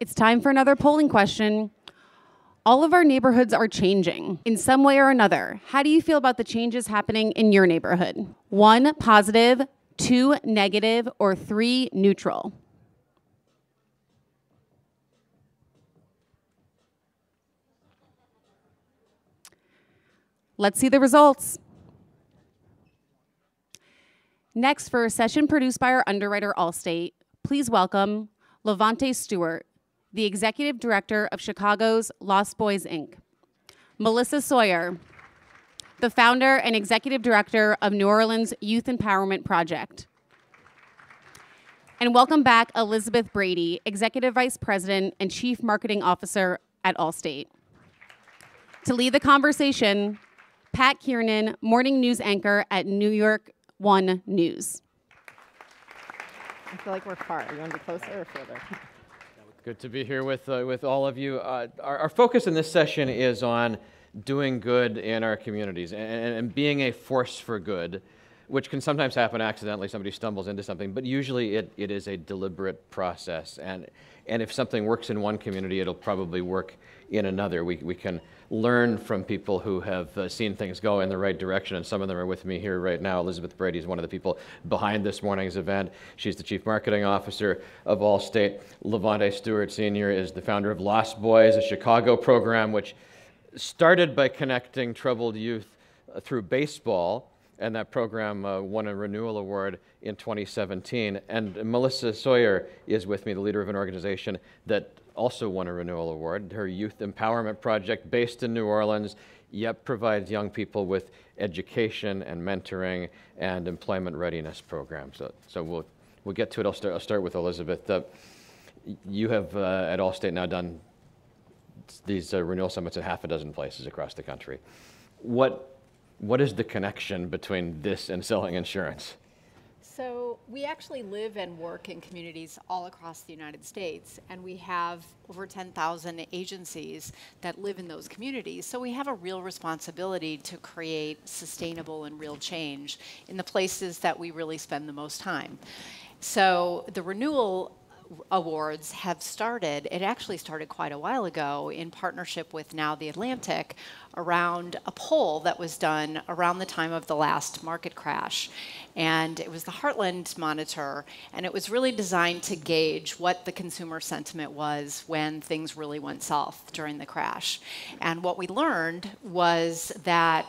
It's time for another polling question. All of our neighborhoods are changing in some way or another. How do you feel about the changes happening in your neighborhood? One, positive, two, negative, or three, neutral? Let's see the results. Next, for a session produced by our underwriter Allstate, please welcome LaVonte Stewart, the Executive Director of Chicago's Lost Boyz, Inc., Melissa Sawyer, the founder and Executive Director of New Orleans Youth Empowerment Project. And welcome back Elizabeth Brady, Executive Vice President and Chief Marketing Officer at Allstate. To lead the conversation, Pat Kiernan, morning news anchor at New York One News. I feel like we're far. You want to be closer or further? Good to be here with, uh, with all of you. Uh, our, our, focus in this session is on doing good in our communities and, and, being a force for good, which can sometimes happen accidentally. Somebody stumbles into something, but usually it, it is a deliberate process. And, and if something works in one community, it'll probably work in another. We, we can learn from people who have uh, seen things go in the right direction, and some of them are with me here right now. Elizabeth Brady is one of the people behind this morning's event. She's the Chief Marketing Officer of Allstate. LaVonte Stewart Sr. is the founder of Lost Boyz, a Chicago program which started by connecting troubled youth uh, through baseball and that program uh, won a renewal award in 2017. And Melissa Sawyer is with me, the leader of an organization that also won a renewal award. Her youth empowerment project, based in New Orleans, yet provides young people with education and mentoring and employment readiness programs. So, so we'll, we'll get to it. I'll start, I'll start with Elizabeth. Uh, you have uh, at Allstate now done these uh, renewal summits in half a dozen places across the country. What, what is the connection between this and selling insurance? So we actually live and work in communities all across the United States, and we have over 10,000 agencies that live in those communities. So we have a real responsibility to create sustainable and real change in the places that we really spend the most time. So the renewal awards have started, it actually started quite a while ago in partnership with Now the Atlantic around a poll that was done around the time of the last market crash. And it was the Heartland Monitor, and it was really designed to gauge what the consumer sentiment was when things really went south during the crash. And what we learned was that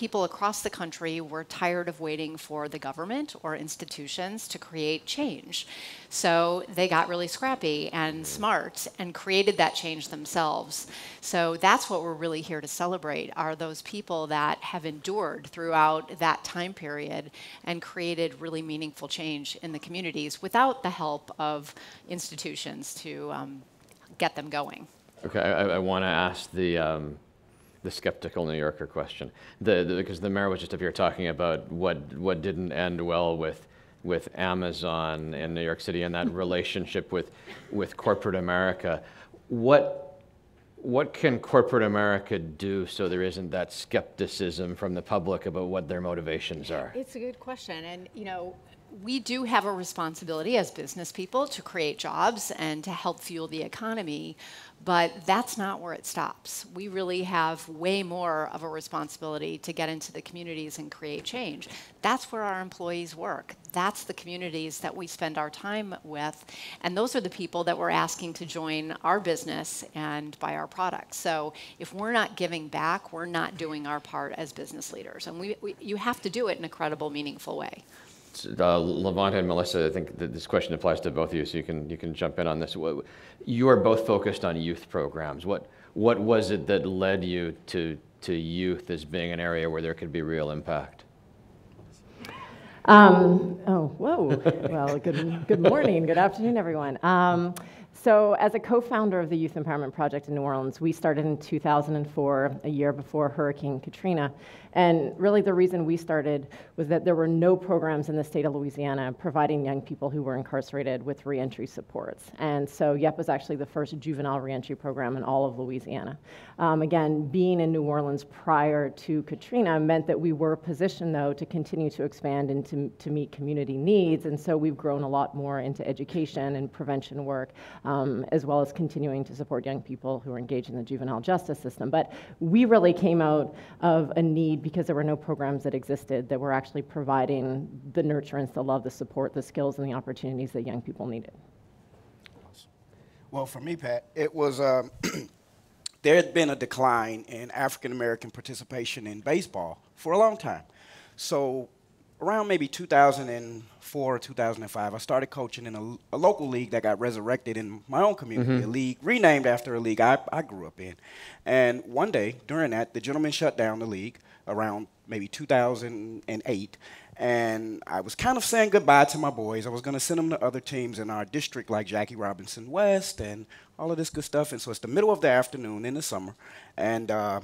people across the country were tired of waiting for the government or institutions to create change. So they got really scrappy and smart and created that change themselves. So that's what we're really here to celebrate are those people that have endured throughout that time period and created really meaningful change in the communities without the help of institutions to um, get them going. Okay, I, I want to ask the um the skeptical New Yorker question. The, the, because the mayor was just up here talking about what, what didn't end well with, with Amazon in New York City and that relationship with, with corporate America. What, what can corporate America do so there isn't that skepticism from the public about what their motivations are? It's a good question. And, you know, we do have a responsibility as business people to create jobs and to help fuel the economy, but that's not where it stops. We really have way more of a responsibility to get into the communities and create change. That's where our employees work. That's the communities that we spend our time with, and those are the people that we're asking to join our business and buy our products. So if we're not giving back, we're not doing our part as business leaders, and we, we you have to do it in a credible, meaningful way uh, LaVonte and Melissa, I think this question applies to both of you, so you can you can jump in on this. You are both focused on youth programs. What what was it that led you to to youth as being an area where there could be real impact? Um, oh, whoa. well, good, good morning, good afternoon, everyone. Um, so, as a co founder of the Youth Empowerment Project in New Orleans, we started in 2004, a year before Hurricane Katrina. And really, the reason we started was that there were no programs in the state of Louisiana providing young people who were incarcerated with reentry supports. And so, YEP was actually the first juvenile reentry program in all of Louisiana. Um, again, being in New Orleans prior to Katrina meant that we were positioned, though, to continue to expand and to, to meet community needs. And so, we've grown a lot more into education and prevention work um, as well as continuing to support young people who are engaged in the juvenile justice system. But we really came out of a need because there were no programs that existed that were actually providing the nurturance, the love, the support, the skills, and the opportunities that young people needed. Well, for me, Pat, it was um, there had been a decline in African American participation in baseball for a long time. So, around maybe 2004 or 2005, I started coaching in a, a local league that got resurrected in my own community, mm-hmm. a league renamed after a league I, I grew up in. And one day during that, the gentleman shut down the league around maybe 2008 and I was kind of saying goodbye to my boys. I was going to send them to other teams in our district, like Jackie Robinson West and all of this good stuff. And so it's the middle of the afternoon in the summer, and uh,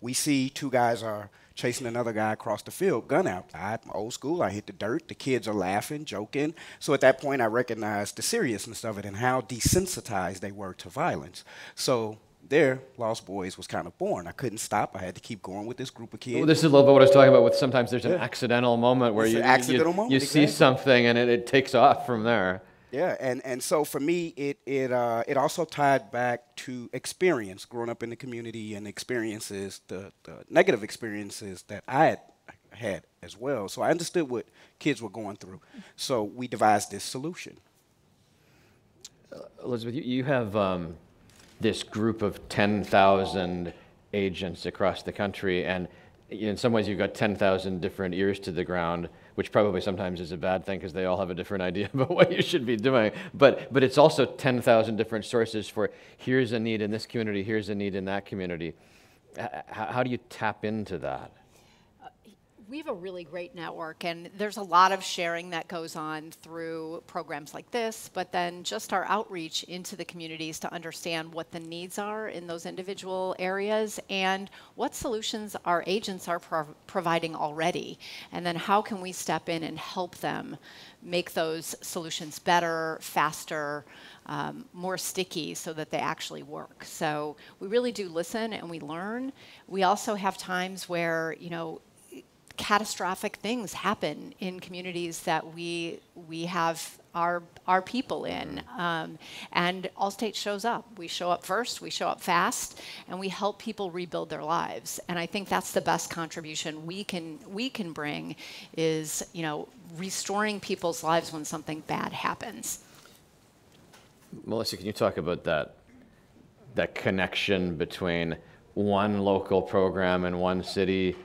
we see two guys are chasing another guy across the field, gun out. I'm old school. I hit the dirt. The kids are laughing, joking. So at that point, I recognized the seriousness of it and how desensitized they were to violence. So there, Lost Boyz was kind of born. I couldn't stop. I had to keep going with this group of kids. Well, this is a little bit what I was talking about with sometimes there's an yeah. accidental moment where you, accidental you, moment, you exactly. see something and it, it, takes off from there. Yeah, and, and so for me, it, it, uh, it also tied back to experience, growing up in the community and experiences, the, the negative experiences that I had had as well. So I understood what kids were going through. So we devised this solution. Uh, Elizabeth, you, you have um, this group of 10,000 agents across the country, and in some ways you've got 10,000 different ears to the ground, which probably sometimes is a bad thing because they all have a different idea about what you should be doing. But, but it's also 10,000 different sources for here's a need in this community, here's a need in that community. How, how do you tap into that? We have a really great network, and there's a lot of sharing that goes on through programs like this, but then just our outreach into the communities to understand what the needs are in those individual areas and what solutions our agents are pro- providing already, and then how can we step in and help them make those solutions better, faster. Um, more sticky so that they actually work. So we really do listen and we learn. We also have times where, you know, catastrophic things happen in communities that we we have our our people in, um, and Allstate shows up. We show up first. We show up fast, and we help people rebuild their lives. And I think that's the best contribution we can we can bring is you know restoring people's lives when something bad happens. Melissa, can you talk about that that connection between one local program in one city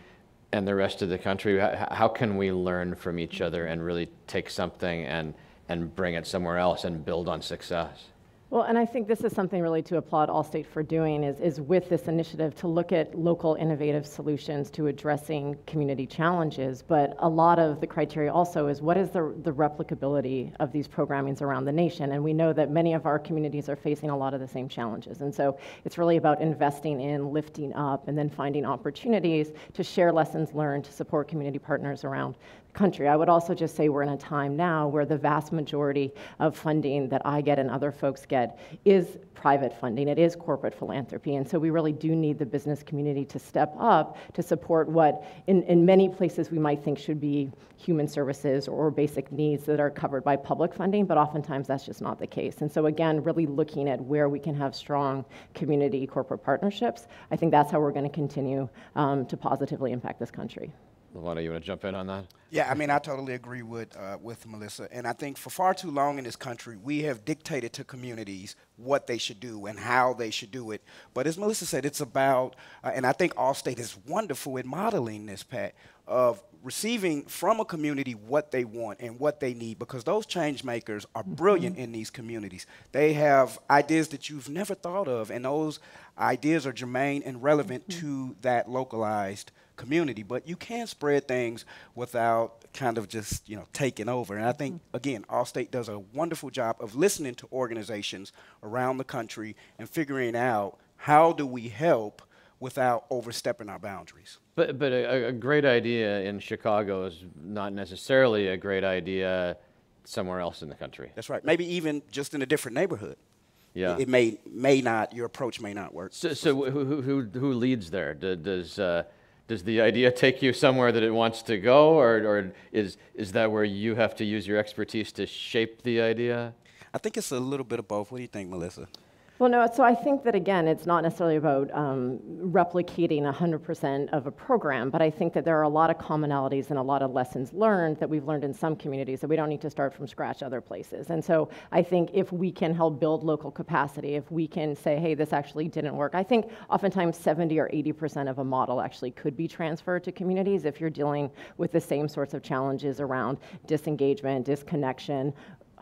and the rest of the country? How can we learn from each other and really take something and, and bring it somewhere else and build on success? Well, and I think this is something really to applaud Allstate for doing is, is with this initiative to look at local innovative solutions to addressing community challenges. But a lot of the criteria also is what is the, the replicability of these programmings around the nation? And we know that many of our communities are facing a lot of the same challenges. And so it's really about investing in, lifting up, and then finding opportunities to share lessons learned to support community partners around country. I would also just say we're in a time now where the vast majority of funding that I get and other folks get is private funding, it is corporate philanthropy. And so we really do need the business community to step up to support what, in, in many places, we might think should be human services or basic needs that are covered by public funding, but oftentimes that's just not the case. And so, again, really looking at where we can have strong community corporate partnerships, I think that's how we're going to continue um, to positively impact this country. Luana, you want to jump in on that? Yeah, I mean, I totally agree with uh, with Melissa, and I think for far too long in this country, we have dictated to communities what they should do and how they should do it. But as Melissa said, it's about, uh, and I think Allstate is wonderful at modeling this, Pat, of receiving from a community what they want and what they need because those change makers are mm-hmm. brilliant mm-hmm. in these communities. They have ideas that you've never thought of, and those ideas are germane and relevant mm-hmm. to that localized community. But you can spread things without kind of just you know taking over. And I think mm-hmm. again, Allstate does a wonderful job of listening to organizations around the country and figuring out how do we help without overstepping our boundaries. But but a, a great idea in Chicago is not necessarily a great idea somewhere else in the country. That's right. Maybe even just in a different neighborhood. Yeah. It, it may may not your approach may not work. So, so who, who who leads there? Does uh, does the idea take you somewhere that it wants to go, or, or is, is that where you have to use your expertise to shape the idea? I think it's a little bit of both. What do you think, Melissa? Well, no, so I think that again, it's not necessarily about um, replicating 100% of a program, but I think that there are a lot of commonalities and a lot of lessons learned that we've learned in some communities that we don't need to start from scratch other places. And so I think if we can help build local capacity, if we can say, hey, this actually didn't work, I think oftentimes 70 or 80% of a model actually could be transferred to communities if you're dealing with the same sorts of challenges around disengagement, disconnection,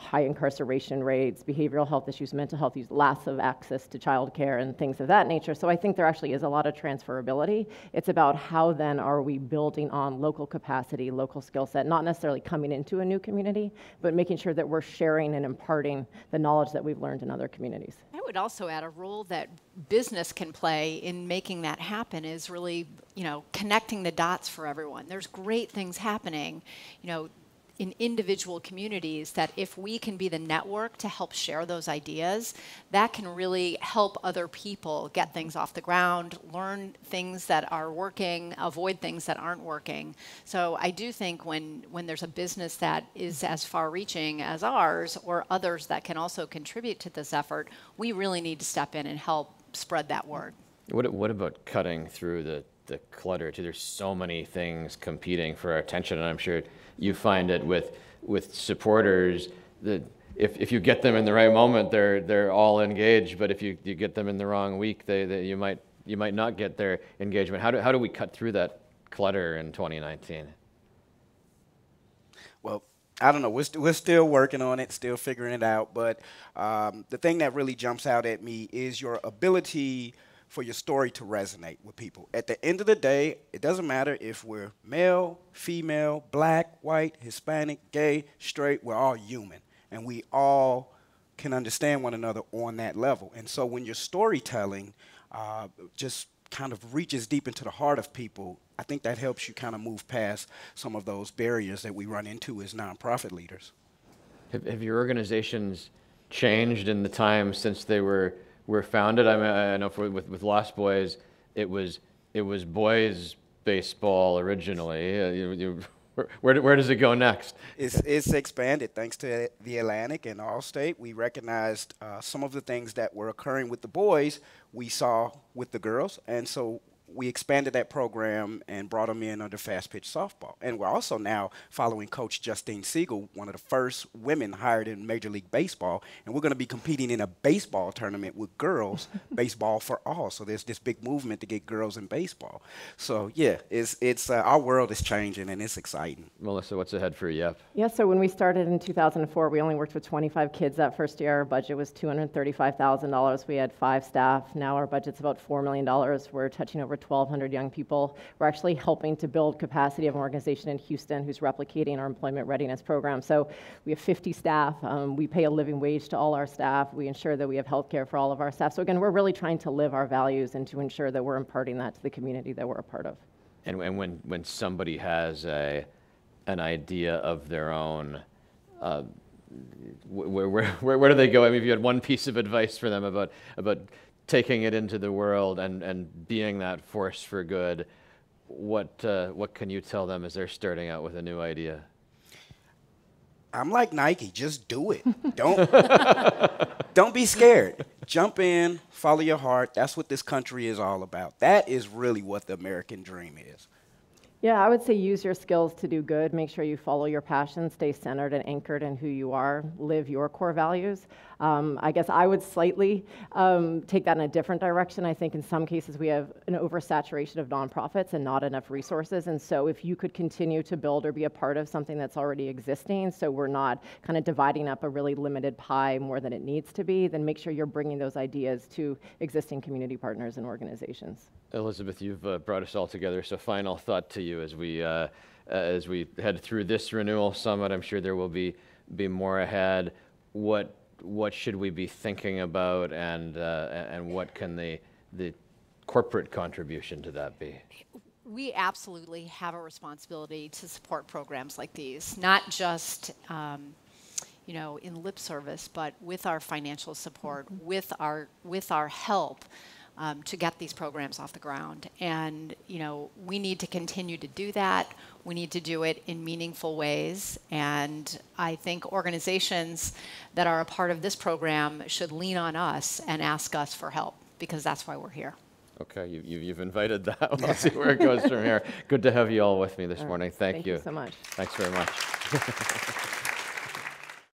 high incarceration rates, behavioral health issues, mental health issues, loss of access to childcare, and things of that nature. So I think there actually is a lot of transferability. It's about how then are we building on local capacity, local skill set, not necessarily coming into a new community, but making sure that we're sharing and imparting the knowledge that we've learned in other communities. I would also add a role that business can play in making that happen is really, you know, connecting the dots for everyone. There's great things happening, you know, in individual communities that if we can be the network to help share those ideas, that can really help other people get things off the ground, learn things that are working, avoid things that aren't working. So I do think when, when there's a business that is as far reaching as ours or others that can also contribute to this effort, we really need to step in and help spread that word. What, what about cutting through the, the clutter too? There's so many things competing for our attention, and I'm sure you find it with with supporters that if, if you get them in the right moment, they're they're all engaged. But if you, you get them in the wrong week, they, they you might you might not get their engagement. How do how do we cut through that clutter in 2019? Well, I don't know. We're, st- we're still working on it, still figuring it out. But um, the thing that really jumps out at me is your ability for your story to resonate with people. At the end of the day, it doesn't matter if we're male, female, black, white, Hispanic, gay, straight, we're all human. And we all can understand one another on that level. And so when your storytelling uh, just kind of reaches deep into the heart of people, I think that helps you kind of move past some of those barriers that we run into as nonprofit leaders. Have, have your organizations changed in the time since they were were founded. I, mean, I know for, with, with Lost Boyz, it was, it was boys baseball originally. You, you, where, where does it go next? It's, it's expanded thanks to the Atlantic and Allstate. We recognized uh, some of the things that were occurring with the boys we saw with the girls, and so we expanded that program and brought them in under fast pitch softball. And we're also now following Coach Justine Siegal, one of the first women hired in Major League Baseball. And we're going to be competing in a baseball tournament with girls, baseball for all. So there's this big movement to get girls in baseball. So yeah, it's it's uh, our world is changing and it's exciting. Melissa, what's ahead for you YEP? Yeah, so when we started in 2004, we only worked with 25 kids that first year. Our budget was $235,000. We had five staff. Now our budget's about $4 million. We're touching over 1,200 young people. We're actually helping to build capacity of an organization in Houston who's replicating our employment readiness program. So we have 50 staff. Um, we pay a living wage to all our staff. We ensure that we have health care for all of our staff. So again, we're really trying to live our values and to ensure that we're imparting that to the community that we're a part of. And, and when, when somebody has a, an idea of their own, uh, where, where, where, where do they go? I mean, if you had one piece of advice for them about, about taking it into the world and, and being that force for good, what, uh, what can you tell them as they're starting out with a new idea? I'm like Nike, just do it. Don't don't be scared. Jump in, follow your heart. That's what this country is all about. That is really what the American dream is. Yeah, I would say use your skills to do good. Make sure you follow your passion, stay centered and anchored in who you are, live your core values. Um, I guess I would slightly um, take that in a different direction. I think in some cases we have an oversaturation of nonprofits and not enough resources. And so if you could continue to build or be a part of something that's already existing, so we're not kind of dividing up a really limited pie more than it needs to be, then make sure you're bringing those ideas to existing community partners and organizations. Elizabeth, you've uh, brought us all together. So, final thought to you as we uh, as we head through this renewal summit. I'm sure there will be be more ahead. What what should we be thinking about, and uh, and what can the the corporate contribution to that be? We absolutely have a responsibility to support programs like these, not just. Um, you know, in lip service, but with our financial support, with our with our help, um, to get these programs off the ground. And you know, we need to continue to do that. We need to do it in meaningful ways. And I think organizations that are a part of this program should lean on us and ask us for help because that's why we're here. Okay, you, you, you've invited that. We'll see where it goes from here. Good to have you all with me this morning. Thank, Thank you so much. Thanks very much.